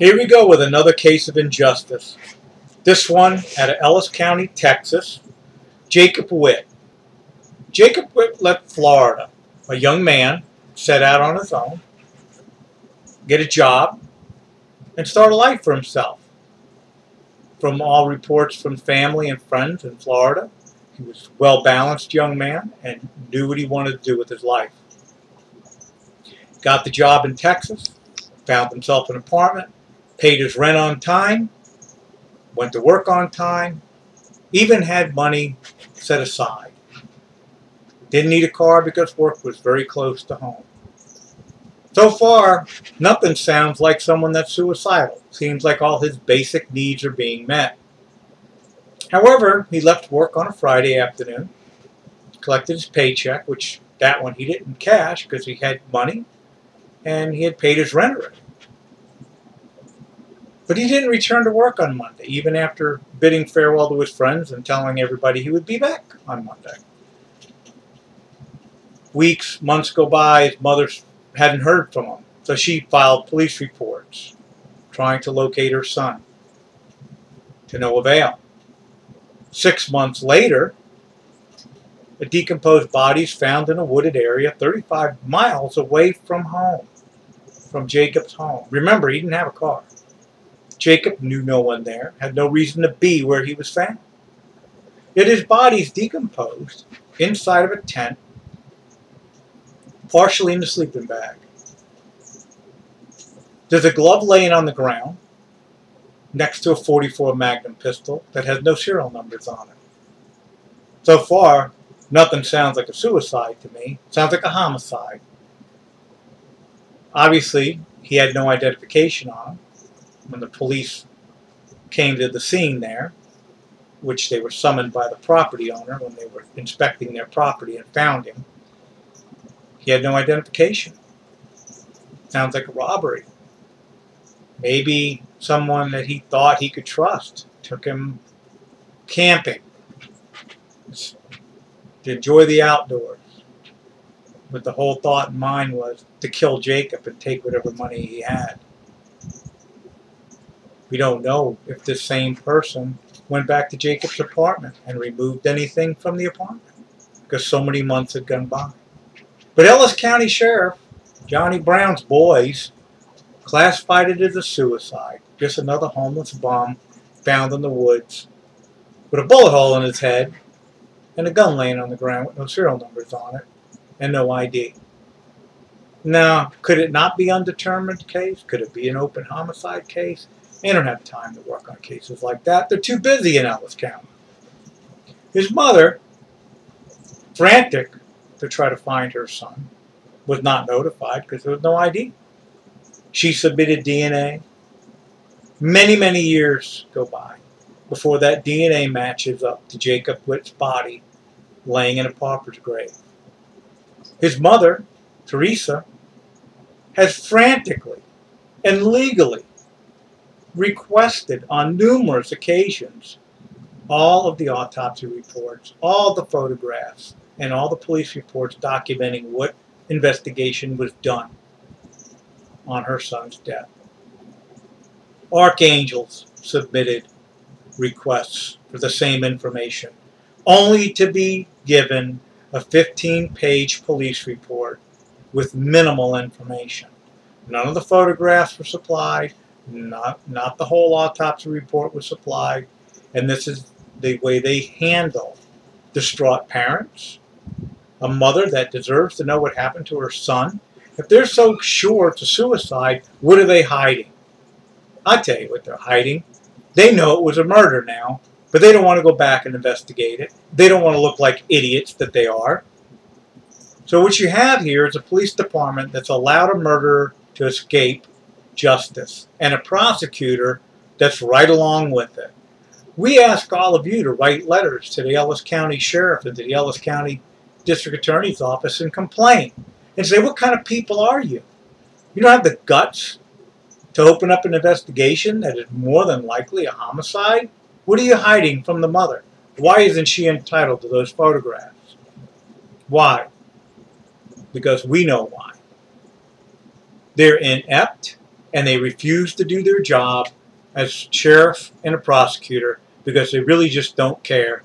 Here we go with another case of injustice. This one out of Ellis County, Texas. Jacob Whitt. Jacob Whitt left Florida. A young man set out on his own, get a job, and start a life for himself. From all reports from family and friends in Florida, he was a well-balanced young man and knew what he wanted to do with his life. Got the job in Texas, found himself an apartment, paid his rent on time, went to work on time, even had money set aside. Didn't need a car because work was very close to home. So far, nothing sounds like someone that's suicidal. Seems like all his basic needs are being met. However, he left work on a Friday afternoon, collected his paycheck, which that one he didn't cash because he had money, and he had paid his rent already. But he didn't return to work on Monday, even after bidding farewell to his friends and telling everybody he would be back on Monday. Weeks, months go by, his mother hadn't heard from him, so she filed police reports trying to locate her son. To no avail. Six months later, a decomposed body is found in a wooded area 35 miles away from home, from Jacob's home. Remember, he didn't have a car. Jacob knew no one there, had no reason to be where he was found. Yet his body is decomposed inside of a tent, partially in a sleeping bag. There's a glove laying on the ground next to a 44 Magnum pistol that has no serial numbers on it. So far, nothing sounds like a suicide to me. Sounds like a homicide. Obviously, he had no identification on him when the police came to the scene there, which they were summoned by the property owner when they were inspecting their property and found him, he had no identification. Sounds like a robbery. Maybe someone that he thought he could trust took him camping to enjoy the outdoors. But the whole thought in mind was to kill Jacob and take whatever money he had. We don't know if this same person went back to Jacob's apartment and removed anything from the apartment because so many months had gone by. But Ellis County Sheriff, Johnny Brown's boys, classified it as a suicide. Just another homeless bum found in the woods with a bullet hole in his head and a gun laying on the ground with no serial numbers on it and no ID. Now, could it not be undetermined case? Could it be an open homicide case? They don't have time to work on cases like that. They're too busy in Ellis County. His mother, frantic to try to find her son, was not notified because there was no ID. She submitted DNA. Many, many years go by before that DNA matches up to Jacob Whitt's body laying in a pauper's grave. His mother, Teresa, has frantically and legally requested on numerous occasions all of the autopsy reports, all the photographs, and all the police reports documenting what investigation was done on her son's death. Archangels submitted requests for the same information, only to be given a 15-page police report with minimal information. None of the photographs were supplied, not, not the whole autopsy report was supplied, and this is the way they handle distraught parents, a mother that deserves to know what happened to her son. If they're so sure it's a suicide, what are they hiding? I'll tell you what they're hiding. They know it was a murder now, but they don't want to go back and investigate it. They don't want to look like idiots that they are. So what you have here is a police department that's allowed a murderer to escape justice and a prosecutor that's right along with it. We ask all of you to write letters to the Ellis County Sheriff and to the Ellis County District Attorney's Office and complain and say, what kind of people are you? You don't have the guts to open up an investigation that is more than likely a homicide? What are you hiding from the mother? Why isn't she entitled to those photographs? Why? Because we know why. They're inept, and they refuse to do their job as sheriff and a prosecutor because they really just don't care